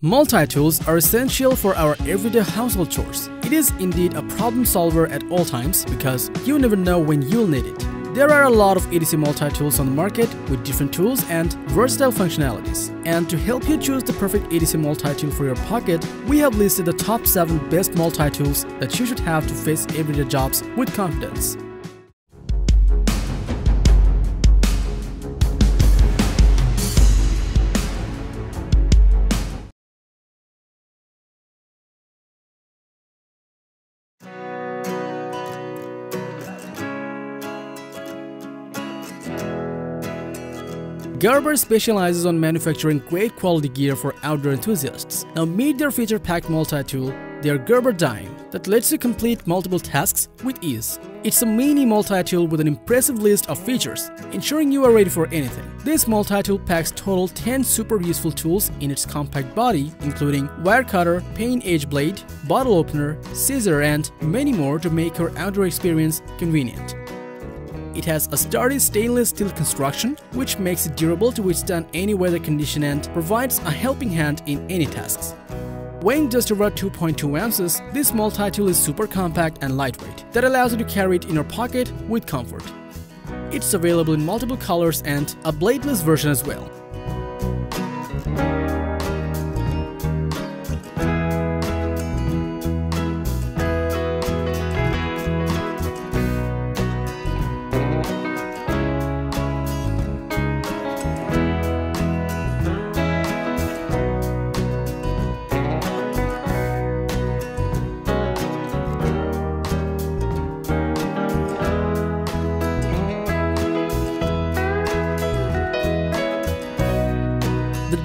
Multi-tools are essential for our everyday household chores. It is indeed a problem solver at all times because you never know when you'll need it. There are a lot of EDC multi-tools on the market with different tools and versatile functionalities. And to help you choose the perfect EDC multi-tool for your pocket, we have listed the top 7 best multi-tools that you should have to face everyday jobs with confidence. Gerber specializes on manufacturing great quality gear for outdoor enthusiasts. Now meet their feature-packed multi-tool, their Gerber Dime, that lets you complete multiple tasks with ease. It's a mini multi-tool with an impressive list of features, ensuring you are ready for anything. This multi-tool packs total 10 super useful tools in its compact body, including wire cutter, paint edge blade, bottle opener, scissor, and many more to make your outdoor experience convenient. It has a sturdy stainless steel construction, which makes it durable to withstand any weather condition and provides a helping hand in any tasks. Weighing just over 2.2 ounces, this multi-tool is super compact and lightweight that allows you to carry it in your pocket with comfort. It's available in multiple colors and a bladeless version as well.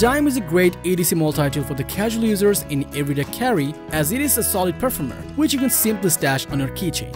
Dime is a great EDC multi-tool for the casual users in everyday carry as it is a solid performer, which you can simply stash on your keychain.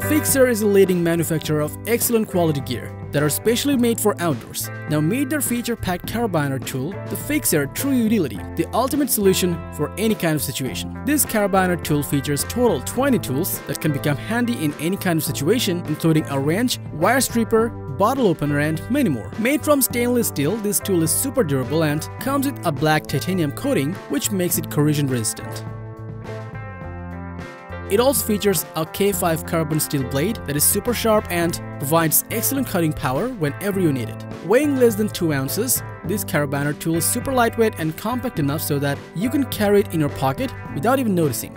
FIXR is a leading manufacturer of excellent quality gear that are specially made for outdoors. Now meet their feature-packed carabiner tool, to fix FIXR True Utility, the ultimate solution for any kind of situation. This carabiner tool features total 20 tools that can become handy in any kind of situation, including a wrench, wire stripper, bottle opener and many more. Made from stainless steel, this tool is super durable and comes with a black titanium coating which makes it corrosion resistant. It also features a K5 carbon steel blade that is super sharp and provides excellent cutting power whenever you need it. Weighing less than 2 ounces, this carabiner tool is super lightweight and compact enough so that you can carry it in your pocket without even noticing.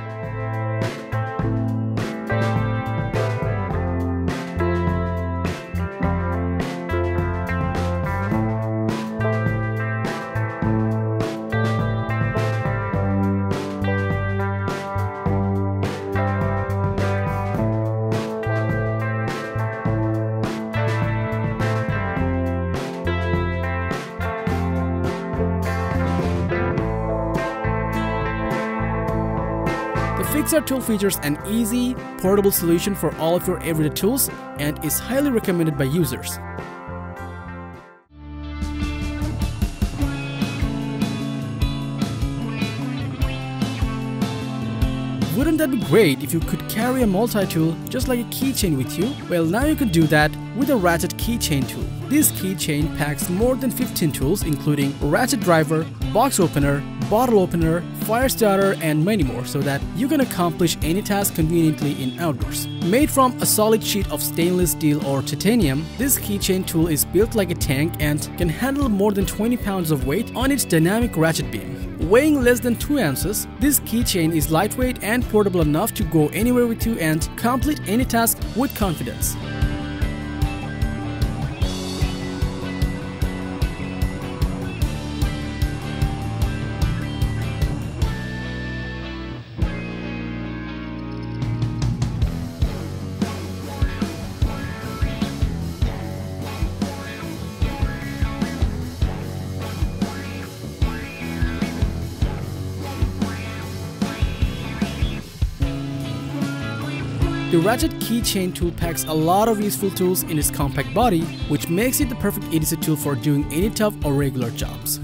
The FIXR tool features an easy, portable solution for all of your everyday tools and is highly recommended by users. Wouldn't that be great if you could carry a multi-tool just like a keychain with you? Well, now you can do that with a Ratchet keychain tool. This keychain packs more than 15 tools including ratchet driver, box opener, bottle opener, fire starter and many more so that you can accomplish any task conveniently in outdoors. Made from a solid sheet of stainless steel or titanium, this keychain tool is built like a tank and can handle more than 20 pounds of weight on its dynamic ratchet beam. Weighing less than 2 ounces, this keychain is lightweight and portable enough to go anywhere with you and complete any task with confidence. The Ratchet Keychain tool packs a lot of useful tools in its compact body, which makes it the perfect EDC tool for doing any tough or regular jobs.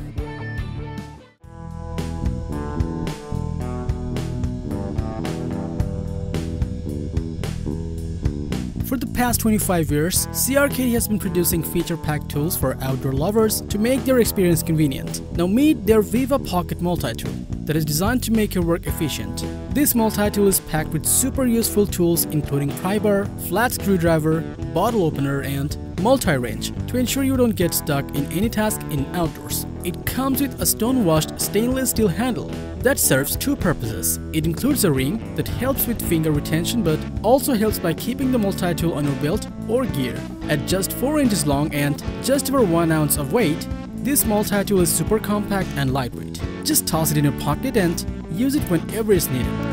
For the past 25 years, CRKT has been producing feature-packed tools for outdoor lovers to make their experience convenient. Now meet their Viva Pocket Multi-Tool that is designed to make your work efficient. This multi-tool is packed with super useful tools including pry bar, flat screwdriver, bottle opener and multi-range to ensure you don't get stuck in any task in outdoors. It comes with a stone-washed stainless steel handle that serves two purposes. It includes a ring that helps with finger retention but also helps by keeping the multi-tool on your belt or gear. At just 4 inches long and just over 1 ounce of weight, this multi-tool is super compact and lightweight. Just toss it in your pocket and use it whenever it's needed.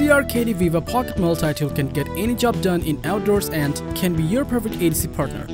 CRKT Viva Pocket Multi-Tool can get any job done in outdoors and can be your perfect EDC partner.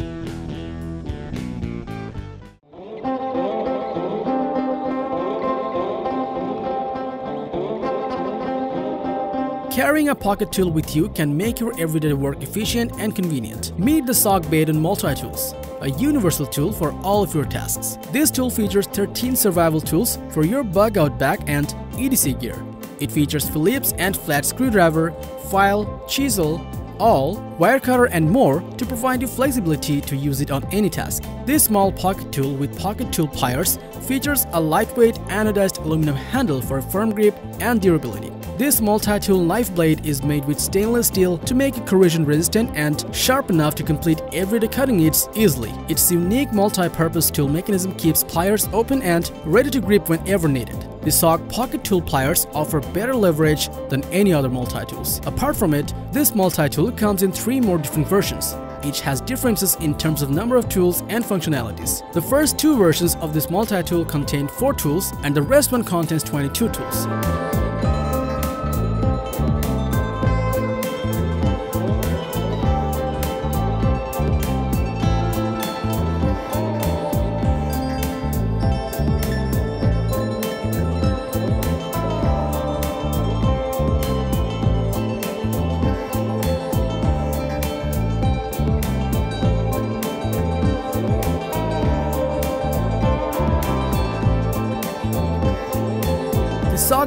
Carrying a pocket tool with you can make your everyday work efficient and convenient. Meet the SOG Baton Multi-Tools, a universal tool for all of your tasks. This tool features 13 survival tools for your bug out bag and EDC gear. It features Phillips and flat screwdriver, file, chisel, awl, wire cutter and more to provide you flexibility to use it on any task. This small pocket tool with pocket tool pliers features a lightweight anodized aluminum handle for firm grip and durability. This multi-tool knife blade is made with stainless steel to make it corrosion resistant and sharp enough to complete everyday cutting needs easily. Its unique multi-purpose tool mechanism keeps pliers open and ready to grip whenever needed. The SOG Pocket Tool pliers offer better leverage than any other multi-tools. Apart from it, this multi-tool comes in three more different versions. Each has differences in terms of number of tools and functionalities. The first two versions of this multi-tool contain 4 tools and the rest one contains 22 tools.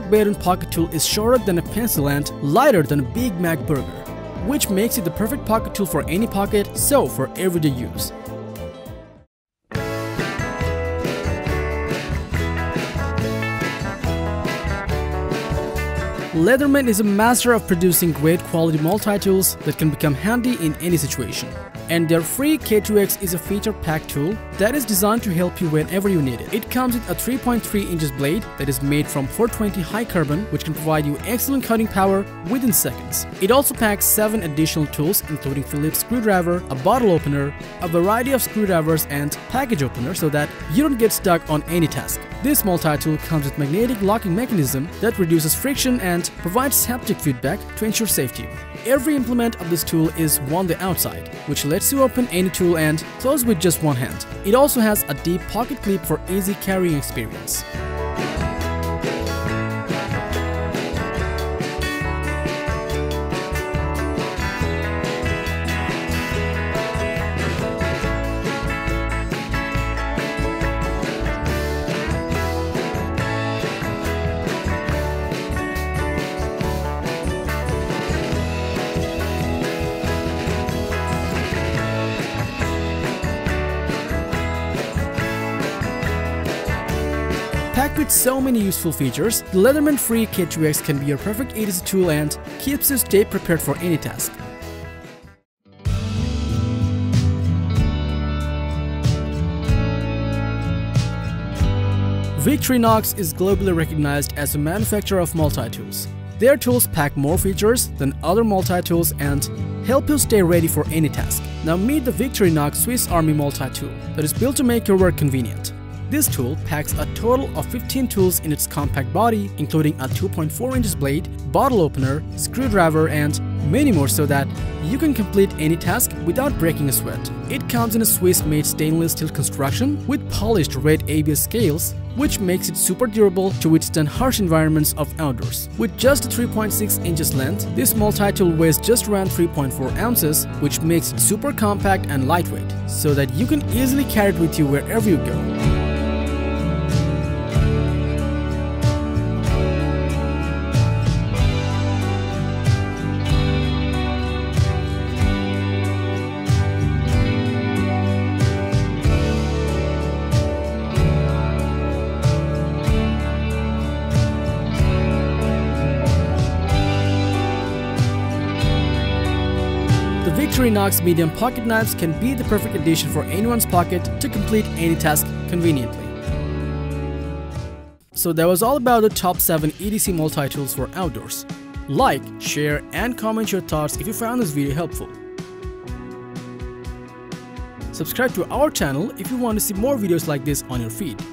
SOG Baton pocket tool is shorter than a pencil and lighter than a Big Mac burger, which makes it the perfect pocket tool for any pocket, so for everyday use. Leatherman is a master of producing great quality multi-tools that can become handy in any situation and their free K2X is a feature-packed tool that is designed to help you whenever you need it. It comes with a 3.3 inches blade that is made from 420 high carbon which can provide you excellent cutting power within seconds. It also packs 7 additional tools including Phillips screwdriver, a bottle opener, a variety of screwdrivers and package opener so that you don't get stuck on any task. This multi-tool comes with magnetic locking mechanism that reduces friction and provides haptic feedback to ensure safety. Every implement of this tool is on the outside, which lets you open any tool and close with just one hand. It also has a deep pocket clip for easy carrying experience. With so many useful features, the Leatherman Free K2X can be your perfect EDC tool and keeps you stay prepared for any task. Victorinox is globally recognized as a manufacturer of multi-tools. Their tools pack more features than other multi-tools and help you stay ready for any task. Now meet the Victorinox Swiss Army multi-tool that is built to make your work convenient. This tool packs a total of 15 tools in its compact body, including a 2.4 inches blade, bottle opener, screwdriver, and Many more so that you can complete any task without breaking a sweat. It comes in a Swiss-made stainless steel construction with polished red ABS scales which makes it super durable to withstand harsh environments of outdoors. With just 3.6 inches length, this multi-tool weighs just around 3.4 ounces, which makes it super compact and lightweight, so that you can easily carry it with you wherever you go. Victorinox medium pocket knives can be the perfect addition for anyone's pocket to complete any task conveniently. So that was all about the top 7 EDC multi-tools for outdoors. Like, share and comment your thoughts if you found this video helpful. Subscribe to our channel if you want to see more videos like this on your feed.